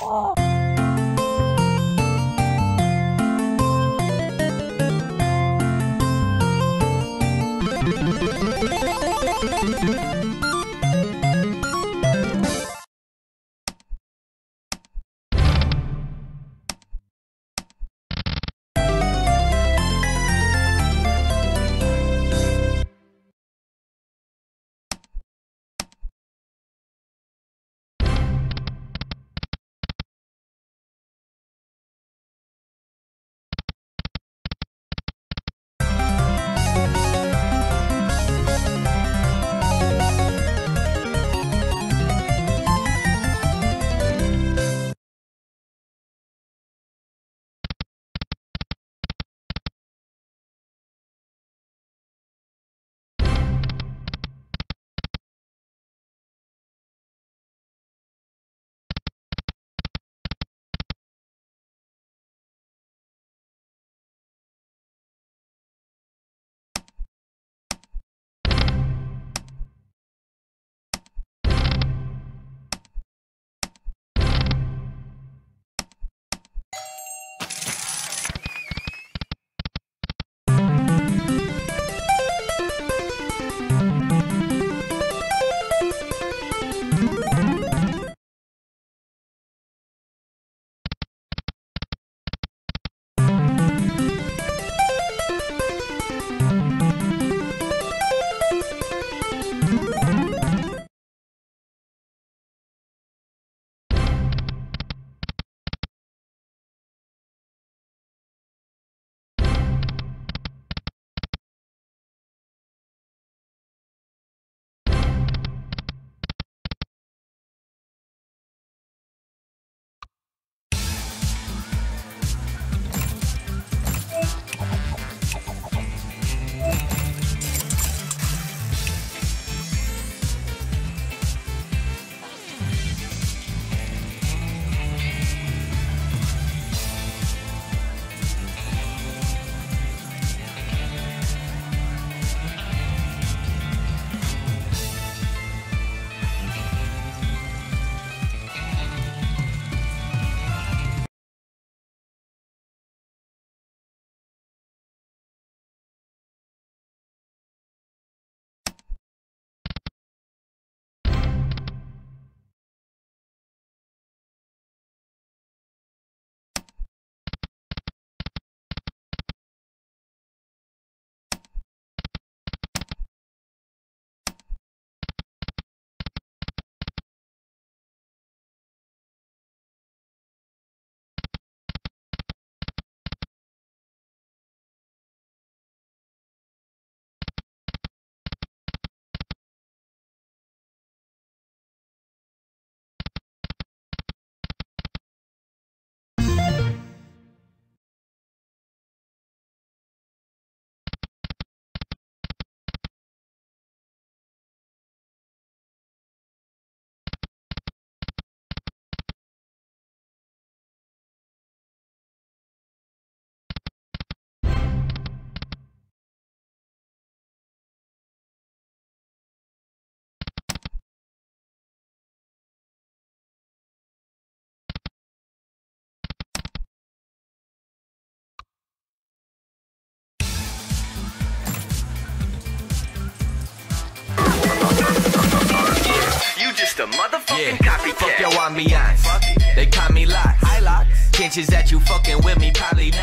You Yeah, copycat. fuck your ambiance. They call me locked. High locks. Chances that you fucking with me probably not.